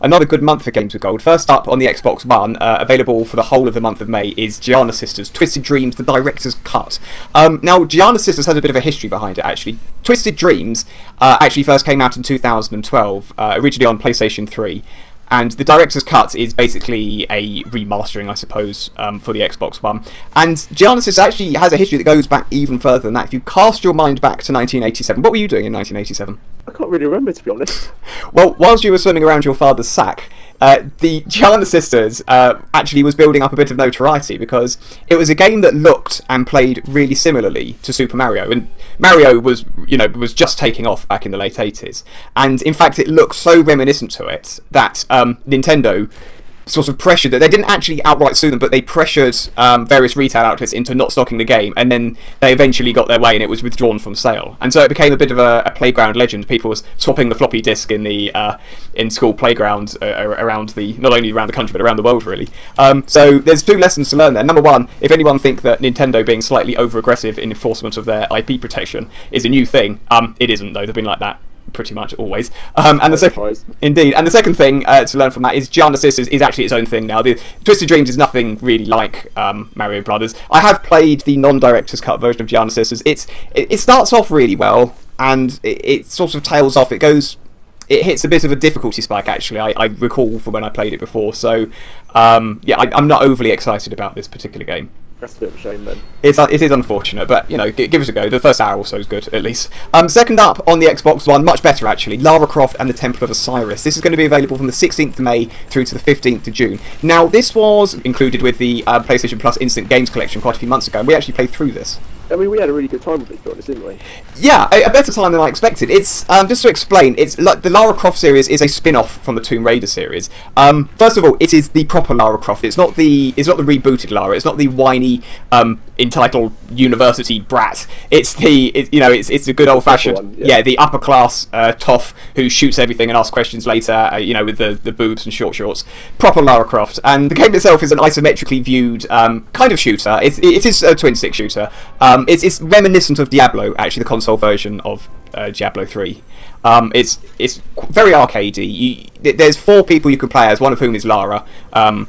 another good month for games with gold. First up on the Xbox One, uh, available for the whole of the month of May, is Giana Sisters Twisted Dreams: The Director's Cut. Um, now, Giana Sisters has a bit of a history behind it. Actually, Twisted Dreams uh, actually first came out in 2012, uh, originally on PlayStation 3. And the director's cut is basically a remastering, I suppose, um, for the Xbox One. And Giana actually has a history that goes back even further than that. If you cast your mind back to 1987, what were you doing in 1987? I can't really remember, to be honest. Well, whilst you were swimming around your father's sack, uh, the Giana Sisters uh, actually was building up a bit of notoriety because it was a game that looked and played really similarly to Super Mario, and Mario was, you know, was just taking off back in the late eighties, and in fact, it looked so reminiscent to it that um, Nintendo sort of pressured that they didn't actually outright sue them, but they pressured um, various retail outlets into not stocking the game, and then they eventually got their way, and it was withdrawn from sale. And so it became a bit of a, a playground legend. People was swapping the floppy disk in the uh, in school playgrounds uh, around the not only around the country but around the world really. Um, so there's two lessons to learn there. Number one, if anyone think that Nintendo being slightly over aggressive in enforcement of their IP protection is a new thing, um, it isn't though. They've been like that pretty much always. Um, and the second, indeed, and the second thing uh, to learn from that is Sisters is actually its own thing now. The Twisted Dreams is nothing really like um, Mario Brothers. I have played the non-director's cut version of Giana Sisters. It's it, it starts off really well, and it, it, sort of tails off. It goes. It hits a bit of a difficulty spike, actually. I, I recall from when I played it before. So, um, yeah, I, I'm not overly excited about this particular game. That's a bit of a shame then. It's, uh, it is unfortunate, but you know, give, us a go. The first hour or so is good, at least. Um, second up on the Xbox One, much better actually, Lara Croft and the Temple of Osiris. This is going to be available from the 16th of May through to the 15th of June. Now, this was included with the uh, PlayStation Plus Instant Games Collection quite a few months ago, and we actually played through this. I mean, we had a really good time with it, honest, didn't we? Yeah, a, a, better time than I expected. It's um, just to explain. It's like the Lara Croft series is a spin-off from the Tomb Raider series. Um, first of all, it is the proper Lara Croft. It's not the it's not the rebooted Lara. It's not the whiny um, entitled university brat. It's the it, you know it's it's a good old fashioned yeah. yeah. the upper class uh, toff who shoots everything and asks questions later. Uh, you know with the the boobs and short shorts. Proper Lara Croft. And the game itself is an isometrically viewed um, kind of shooter. It's it is a twin stick shooter. Um, it's, it's reminiscent of Diablo, actually, the console version of uh, Diablo 3. Um, it's it's very arcadey. You, there's four people you can play as, one of whom is Lara. Um,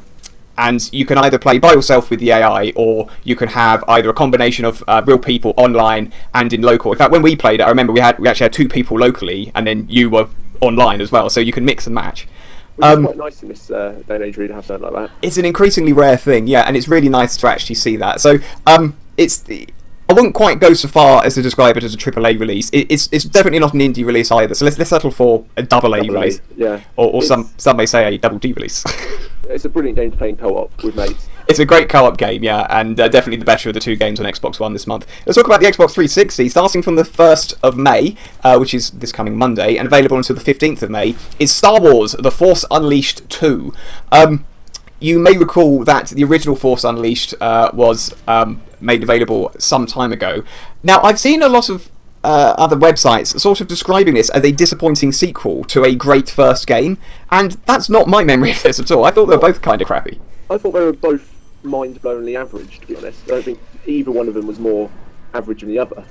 and you can either play by yourself with the AI, or you can have either a combination of uh, real people online and in local. In fact, when we played it, I remember we had we actually had two people locally, and then you were online as well, so you can mix and match. Um, quite nice in this uh, day and age, really, to have something like that. It's an increasingly rare thing, yeah, and it's really nice to actually see that. So, um, it's I wouldn't quite go so far as to describe it as a AAA release. It, it's it's definitely not an indie release either. So let's let's settle for a double A release. Yeah. Or, or some some may say a double D release. it's a brilliant game to play in co-op with mates. It's a great co-op game, yeah, and uh, definitely the better of the two games on Xbox One this month. Let's talk about the Xbox 360. Starting from the 1st of May, uh, which is this coming Monday, and available until the 15th of May, is Star Wars: The Force Unleashed 2. Um, you may recall that the original Force Unleashed uh, was um, made available some time ago. Now, I've seen a lot of uh, other websites sort of describing this as a disappointing sequel to a great first game, and that's not my memory of this at all. I thought they were both kind of crappy. I thought they were both mind-blowingly average, to be honest. I don't think either one of them was more average than the other.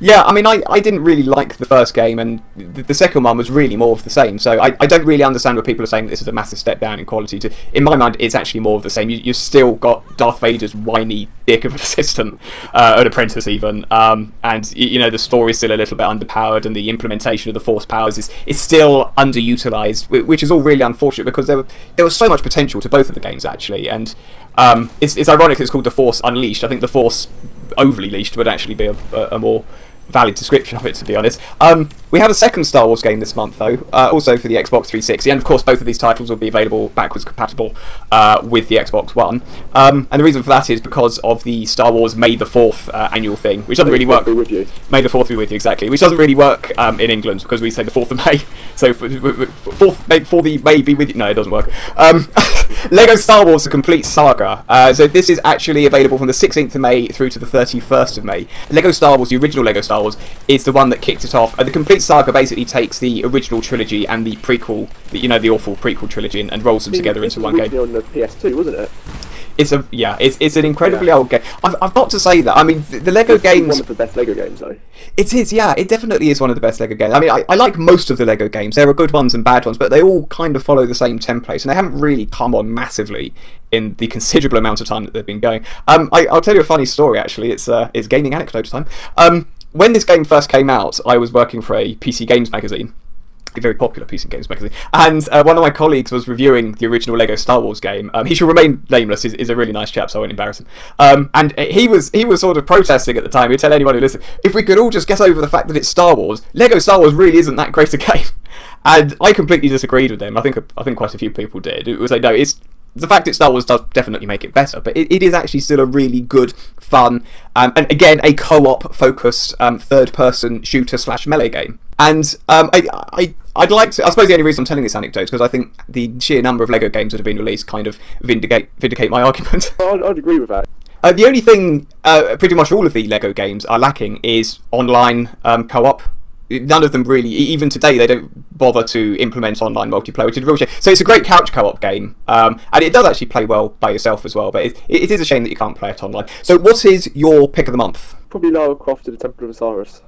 Yeah, I mean, I, I didn't really like the first game, and the, the second one was really more of the same. So I, I don't really understand what people are saying. that This is a massive step down in quality. To in my mind, it's actually more of the same. You, you've still got Darth Vader's whiny dick of an assistant, uh, an apprentice even, um, and you know the story's still a little bit underpowered, and the implementation of the Force powers is is still underutilized, which is all really unfortunate because there were, there was so much potential to both of the games actually, and um, it's it's ironic it's called the Force Unleashed. I think the Force overly leashed would actually be a, a, more valid description of it, to be honest. Um, we have a second Star Wars game this month, though, uh, also for the Xbox 360, and of course, both of these titles will be available backwards compatible uh, with the Xbox One. Um, and the reason for that is because of the Star Wars May the 4th uh, annual thing, which doesn't really work. With you. May the 4th be with you, exactly, which doesn't really work um, in England because we say the 4th of May. So, for, for, for the May be with you. No, it doesn't work. Um, Lego Star Wars: The Complete Saga. Uh, so this is actually available from the 16th of May through to the 31st of May. Lego Star Wars, the original Lego Star Wars, is the one that kicked it off. Uh, the Complete Saga basically takes the original trilogy and the prequel, the, you know, the awful prequel trilogy, and, and rolls them together into one game. on the PS2, wasn't it? It's a yeah, it's it's an incredibly Yeah. old game. I've, I've got to say that. I mean, the, the Lego One games. One of the best Lego games, though. It is, yeah. It definitely is one of the best Lego games. I mean, I, I like most of the Lego games. There are good ones and bad ones, but they all kind of follow the same template, and they haven't really come on massively in the considerable amount of time that they've been going. Um, I, I'll tell you a funny story. Actually, it's uh, it's gaming anecdote time. Um, when this game first came out, I was working for a PC games magazine a very popular PC games magazine. And uh, one of my colleagues was reviewing the original Lego Star Wars game. Um, he should remain nameless. He's a really nice chap, so I won't embarrass him. Um, and he was he was sort of protesting at the time. He'd tell anyone who listened, if we could all just get over the fact that it's Star Wars, Lego Star Wars really isn't that great a game. And I completely disagreed with him. I think I think quite a few people did. It was like, no, it's the fact that Star Wars does definitely make it better, but it, it is actually still a really good, fun, um, and again a co-op focused um, third-person shooter slash melee game. And um, I, I, I'd like to. I suppose the only reason I'm telling this anecdote is because I think the sheer number of Lego games that have been released kind of vindicate vindicate my argument. I'd, I'd agree with that. Uh, the only thing, uh, pretty much all of the Lego games are lacking is online um, co-op. None of them really, even today, they don't bother to implement online multiplayer, which is a real shame. So it's a great couch co-op game, um, and it does actually play well by yourself as well. But it, it is a shame that you can't play it online. So what is your pick of the month? Probably Lara Croft and the Temple of Osiris.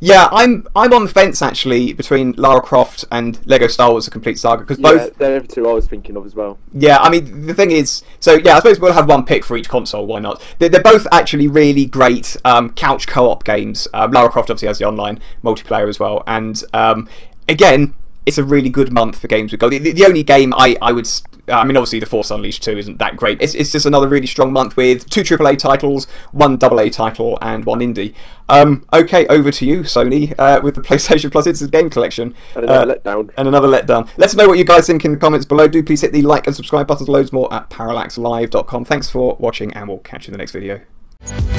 Yeah, I'm I'm on the fence actually between Lara Croft and Lego Star Wars: A Complete Saga because both Yeah, they're the two I was thinking of as well. Yeah, I mean the thing is, so yeah, I suppose we'll have one pick for each console. Why not? They're, they're both actually really great um, couch co-op games. Um, Lara Croft obviously has the online multiplayer as well, and um, again, it's a really good month for games with gold. The, the, only game I I would. I mean, obviously, the Force Unleashed 2 isn't that great. It's, it's just another really strong month with two AAA titles, one AA title, and one indie. Um, okay, over to you, Sony, uh, with the PlayStation Plus Instant Game Collection. And another Uh, letdown. and another letdown. Let us know what you guys think in the comments below. Do please hit the like and subscribe buttons, loads more at parallaxlive.com. Thanks for watching, and we'll catch you in the next video.